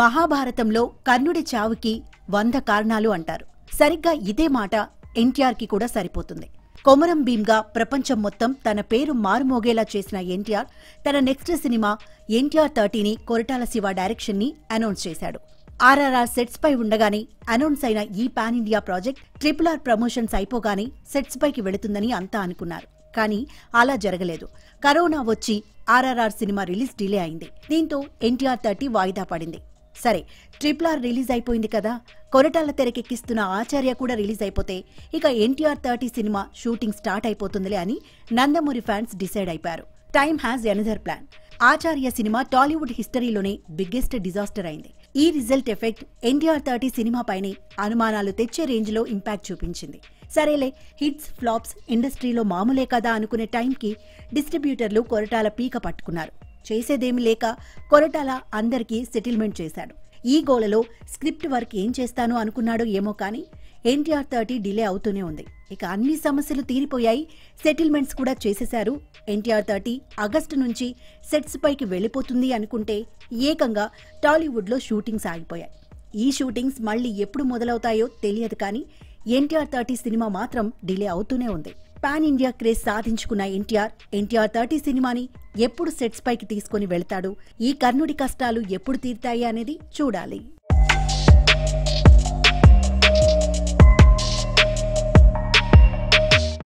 మహాభారతంలో కర్ణుడి చావుకి వంద కారణాలు అంటారు. సరిగ్గా ఇదే మాట ఎన్టీఆర్కి కూడా సరిపోతుంది. కొమరం భీమ్గా ప్రపంచం మొత్తం తన పేరు మారుమోగేలా చేసిన ఎన్టీఆర్ తన నెక్స్ట్ సినిమా ఎన్టీఆర్ థర్టీని కొరటాల శివ డైరెక్షన్ని అనౌన్స్ చేశాడు. ఆర్ఆర్ఆర్ సెట్స్ పై ఉండగానే అనౌన్స్ అయిన ఈ pan India project triple R promotions అయిపోగానే సెట్స్ పైకి వెళుతుందని అంతా అనుకున్నారు. కానీ అలా జరగలేదు. కరోనా వచ్చి ఆర్ఆర్ఆర్ సినిమా రిలీజ్ డిలే అయింది. దీంతో ఎన్టీఆర్ థర్టీ వాయిదా పడింది. సరే ట్రిపుల్ ఆర్ రిలీజ్ అయిపోయింది కదా. కొరటాల తెరకెక్కిస్తున్న ఆచార్య కూడా రిలీజ్ అయిపోతే ఇక NTR thirty cinema shooting start అయిపోతుందిలే అని నందమూరి ఫ్యాన్స్ డిసైడ్ అయిపోయారు. Time has another plan Acharya cinema Tollywood హిస్టరీలోనే biggest disaster అయింది. ఈ result effect NTR thirty cinema పైనే అనుమానాలు తెచ్చే రేంజ్లో ఇంపాక్ట్ చూపించింది. సరేలే హిట్స్ ఫ్లాప్స్ ఇండస్ట్రీలో మామూలే కదా అనుకునే టైంకి డిస్ట్రిబ్యూటర్లు కొరటాల పీక పట్టుకున్నారు. చేసేదేమి లేక కొరటాల అందరికీ సెటిల్మెంట్ చేశాడు. ఈ గోలలో స్క్రిప్ట్ వర్క్ ఏం చేస్తానో అనుకున్నాడో ఏమో కానీ ఎన్టీఆర్ థర్టీ డిలే అవుతూనే ఉంది. ఇక అన్ని సమస్యలు తీరిపోయాయి. సెటిల్మెంట్స్ కూడా చేసేశారు. ఎన్టీఆర్ థర్టీ ఆగస్టు నుంచి సెట్స్ పైకి వెళ్ళిపోతుంది అనుకుంటే ఏకంగా టాలీవుడ్లో షూటింగ్స్ ఆగిపోయాయి. ఈ షూటింగ్స్ మళ్ళీ ఎప్పుడు మొదలవుతాయో తెలియదు కానీ ఎన్టీఆర్ థర్టీ సినిమా మాత్రం డిలే అవుతూనే ఉంది. పాన్ ఇండియా క్రేజ్ సాధించుకున్న ఎన్టీఆర్ ఎన్టీఆర్ థర్టీ సినిమాని ఎప్పుడు సెట్స్ పైకి తీసుకుని వెళ్తాడు? ఈ కర్ణుడి కష్టాలు ఎప్పుడు తీరుతాయి అనేది చూడాలి.